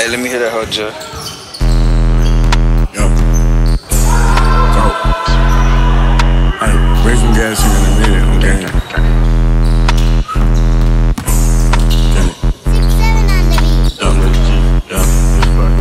Hey, let me hear that whole Joe. Yo. Hey, bring some gas in a minute, okay?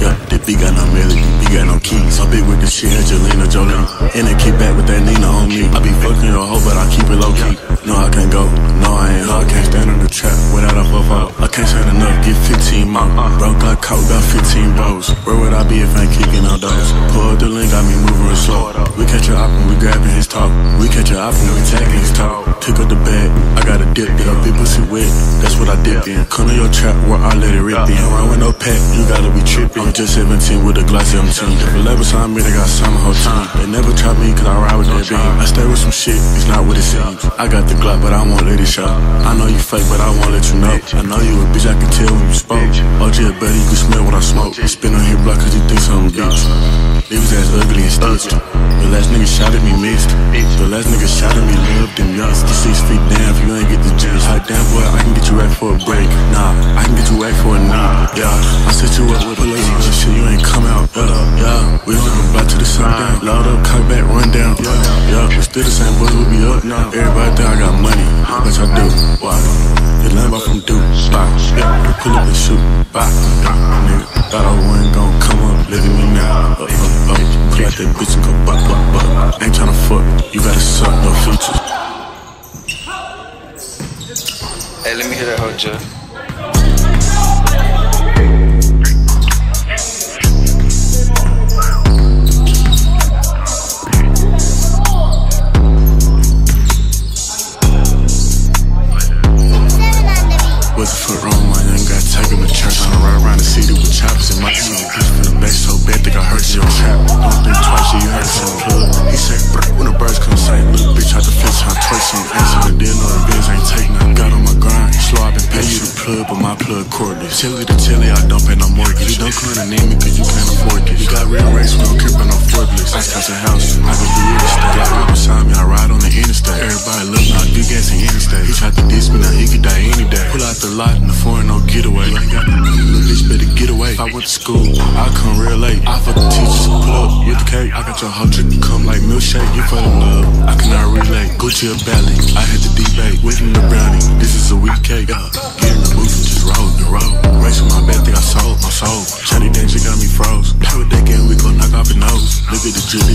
Yeah, the beat got no melody, beat got no keys. I big with the shit, Angelina Jolie. And they keep back with that Nina on me. I be fucking your hoe, but I keep it low key. No, I can't go. No, I ain't. No, I can't stand in the trap a fuck out. I can't say enough, get 15 more. Bro got caught, got 15 bows. Where would I be if I ain't kicking out those? Pull up the link, got me moving slow. We catch a op and we grabbing his top. We catch a op and we tagging his top. Pick up the bag, In. Big pussy wet, that's what I dip in. Come to your trap where I let it rip in. Run with no pack, you gotta be tripping. I'm just 17 with a glass 17. If a level sign me, they got some whole team. They never try me cause I ride with that beam. I stay with some shit, it's not what it seems. I got the Glock, but I won't let it show. I know you fake, but I won't let you know. I know you a bitch, I can tell when you spoke. A better, you can smell what I smoke. Spin on his block cause thinks I'm a bitch. Niggas ass ugly and stitched. The last nigga shot at me, missed. The last nigga shot at me, lived and missed. The six feet down if you ain't get the juice. Like, damn boy, I can get you right for a break. Nah, I can get you right for a knee. Yeah, I set you up with a lazy shit, you ain't come out. Yeah, yeah. We on the block to the sun down. Load up, cock back, run down. Yeah, yeah. We still the same boys, we be up now. Everybody think I got money. Bitch, I do. Why? You learn about from Duke. Bye. Yeah, pull up and shoot. Bye. Nigga. Thought I wasn't gon' come up, living me now. Up, up, up. Pull out that bitch go buck, buck, buck. Ain't tryna fuck, you gotta suck, no features. Hey, let me hear that whole Joe. Plug, cordless. Tilly to Tilly, I don't pay no mortgage. You don't come to name me cause you can't afford it. You got real race, we don't care about no forklifts. I got a house, I can do real estate. Got right beside me, I ride on the interstate. Everybody look, now I do gas in any state. He tried to diss me, now he could die any day. Pull out the lot went to school, I come real late. I fuck the teachers, pull up with the cake. I got your whole trip to come like milkshake. You fell in love, I cannot relate. Gucci or Bally, I hit the debate. Waiting the brownie, this is a weak cake. Yeah. Get in the booth and just roll and roll. Racing my bad, think I sold my soul. Johnny Danger got me froze. Play with that game, we gon' knock off your nose. Look at the drip,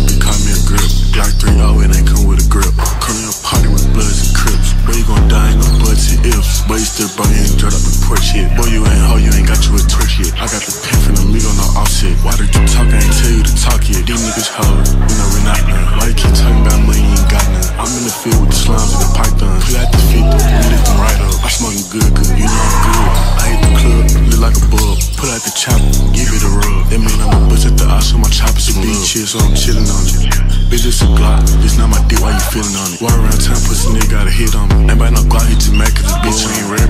ifs. You still bro, you ain't dirt up the porch yet. Boy, you ain't hoe, you ain't got you a torch yet. I got the pen from the legal, no offset. Why did you talk? I ain't tell you to talk yet. These niggas hoes, you know we not none. Why you keep talking about money, you ain't got none? I'm in the field with the slimes and the pythons. Pull out the 50, we lift them right up. I smoking good, cause you know I'm good. I hit the club, look like a bug. Pull out the chopper, give it a rub. That mean I'm a bust at the eye, so my choppers a chill, so I'm chillin' on it. Bitch, it's a Glock, this not my dick, why you feeling on it? Walk around town, pussy nigga got a hit on me. Ain't by no Glock, he just mad cause the bitch ain't worried